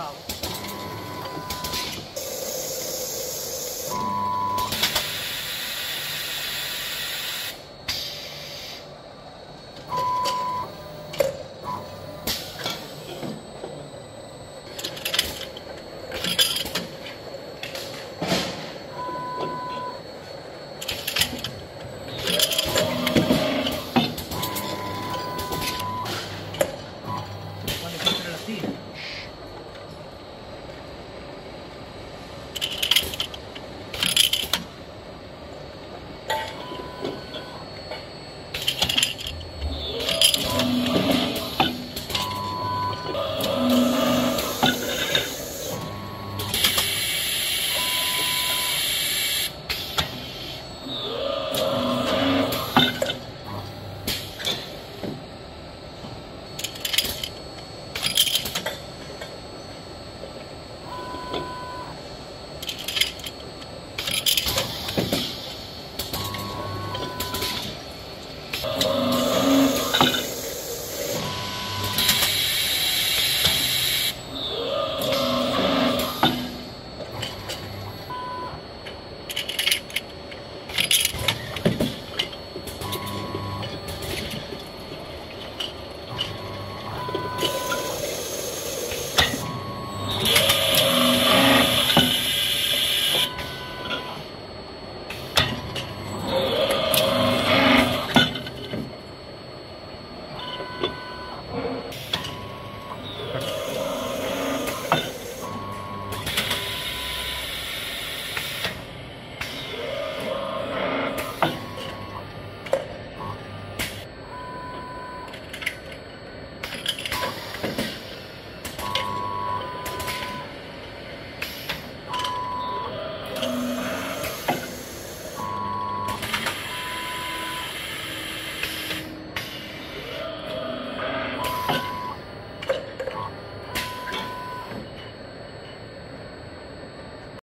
college. Oh.